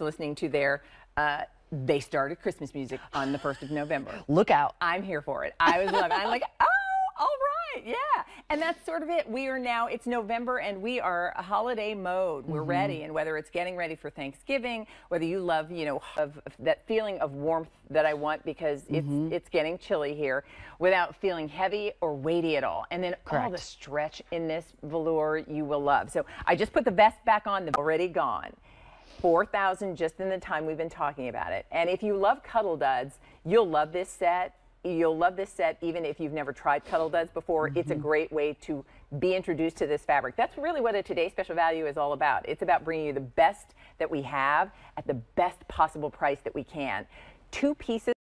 listening to their. Uh, they started Christmas music on the 1st of November. Look out. I'm here for it. I was loving it. I'm like, oh, all right, yeah. And that's sort of it. We are now, it's November and we are a holiday mode. We're Mm-hmm. ready. And whether it's getting ready for Thanksgiving, whether you love, you know, of, of that feeling of warmth that I want because it's Mm-hmm. it's getting chilly here without feeling heavy or weighty at all. And then all the stretch in this velour you will love. So I just put the vest back on, the already gone. 4,000 just in the time we've been talking about it. And if you love Cuddl Duds, you'll love this set. You'll love this set even if you've never tried Cuddl Duds before. It's a mm-hmm. great way to be introduced to this fabric. That's really what a Today Special Value is all about. It's about bringing you the best that we have at the best possible price that we can. Two pieces